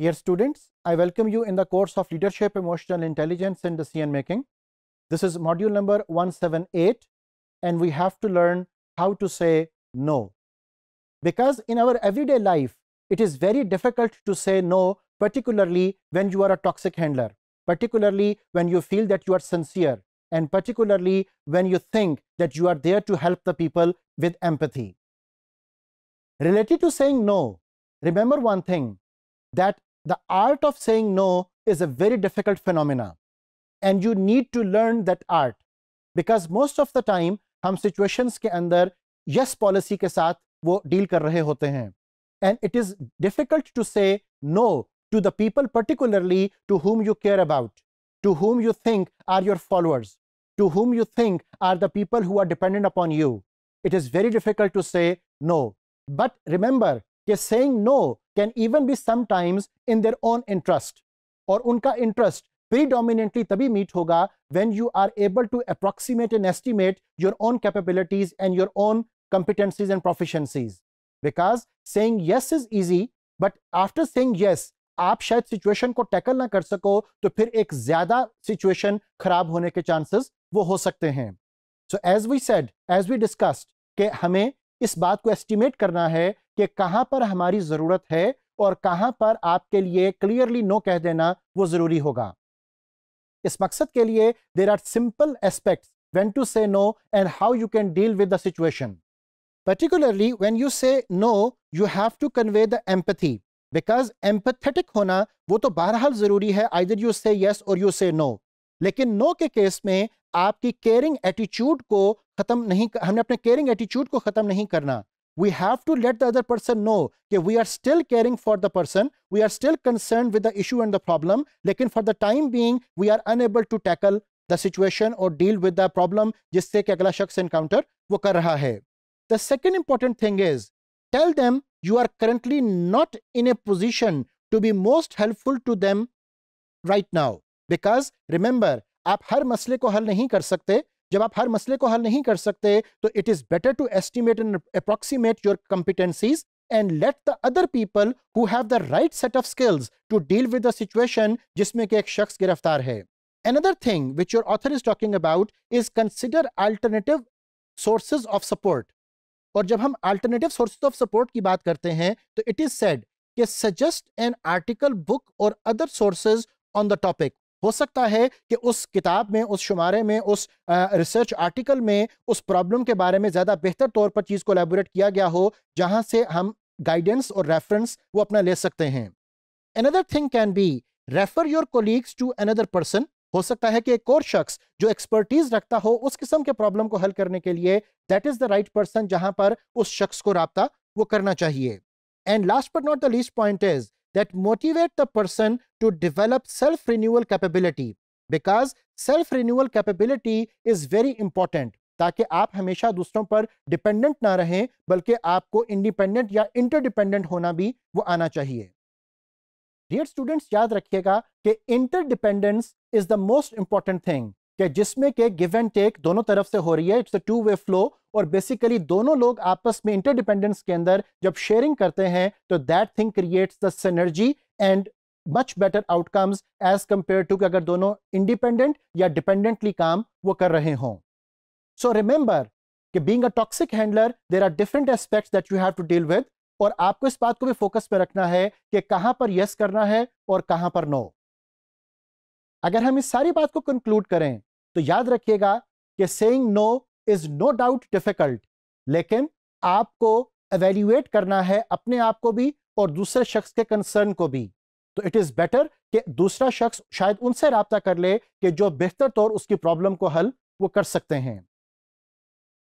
Dear students, I welcome you in the course of Leadership, Emotional Intelligence and Decision Making. This is module number 178 and we have to learn how to say no. Because in our everyday life, it is very difficult to say no, particularly when you are a toxic handler, particularly when you feel that you are sincere, and particularly when you think that you are there to help the people with empathy. Related to saying no, remember one thing that the art of saying no is a very difficult phenomena and you need to learn that art because most of the time हम situations के अंदर yes policy के साथ वो deal कर रहे होते हैं and it is difficult to say no to the people particularly to whom you care about to whom you think are your followers to whom you think are the people who are dependent upon you it is very difficult to say no but remember that saying no can even be sometimes in their own interest or unka interest predominantly tabhi meet hoga when you are able to approximate and estimate your own capabilities and your own competencies and proficiencies because saying yes is easy but after saying yes आप शायद situation को tackle ना कर सको तो फिर एक ज्यादा सिचुएशन खराब होने के चांसेस वो हो सकते हैं so as we said as we discussed कि हमें इस बात को एस्टिमेट करना है कि कहाँ पर हमारी ज़रूरत है और कहाँ पर आपके लिए क्लियरली नो कह देना वो ज़रूरी होगा। इस मकसद के लिए there are simple aspect when to say no and how you can deal with the situation particularly when you say no you have to convey the empathy because empathetic होना वो तो बहरहाल ज़रूरी है आइदर यू से यस और you say no लेकिन no के case में आपकी केयरिंग एटीट्यूड को ख़त्म नहीं हमने अपने केयरिंग एटीट्यूड को ख़त्म नहीं करना we have to let the other person know that we are still caring for the person, we are still concerned with the issue and the problem, lekin for the time being, we are unable to tackle the situation or deal with the problem jisse ke agla shakhs encounter wo kar raha hai. The second important thing is, tell them you are currently not in a position to be most helpful to them right now. Because remember, आप हर मसले को हल नहीं कर सकते जब आप हर मसले को हल नहीं कर सकते तो it is better to estimate and approximate your competencies and let the other people who have the right set of skills to deal with the situation जिसमें कि एक शख्स गिरफ़्तार है। Another thing which your author is talking about is consider alternative sources of support और जब हम alternative source of support की बात करते हैं तो इट इज़ सेड कि सजेस्ट एन आर्टिकल बुक और other sources on the topic हो सकता है कि उस किताब में, उस शुमारे में, उस रिसर्च आर्टिकल में, उस प्रॉब्लम के बारे में ज़्यादा बेहतर तौर पर चीज़ को एलेबोरेट किया गया हो, जहाँ से हम गाइडेंस और रेफरेंस वो अपना ले सकते हैं। Another thing can be refer your colleagues to another person हो सकता है कि एक और शख्स जो एक्सपर्टीज रखता हो, उस किस्म के प्रॉब्लम को हल करने के लिए that is the right person जहाँ पर उस शख्स को रबता वो करना चाहिए। And last but not the least point is that motivate the person to develop self-renewal capability, because self-renewal capability is very important, ताकि आप हमेशा दूसरों पर डिपेंडेंट ना रहें, बल्कि आपको इंडिपेंडेंट या इंटरडिपेंडेंट होना भी वो आना चाहिए। डियर स्टूडेंट्स याद रखिएगा कि interdependence is the most important thing कि जिसमें के गिव एंड टेक दोनों तरफ़ से हो रही है it's a two way flow और बेसिकली दोनों लोग आपस में इंटरडिपेंडेंस के अंदर जब शेयरिंग करते हैं तो that thing creates the synergy and much better outcomes as compare to अगर दोनों इंडिपेंडेंट या डिपेंडेंटली काम वो कर रहे हों। सो रिमेंबर कि being a toxic handler there are different aspects that you have to deal with और आपको इस बात को भी फोकस में रखना है कि कहाँ पर यस करना है और कहाँ पर नो अगर हम इस सारी बात को कंक्लूड करें तो याद रखिएगा कि saying no is no doubt difficult लेकिन आपको एवेल्यूएट करना है अपने आप को भी और दूसरे शख्स के कंसर्न को भी। तो इट इज़ बेटर कि दूसरा शख्स शायद उनसे रबता कर ले कि जो बेहतर तौर उसकी प्रॉब्लम को हल, वो कर सकते हैं।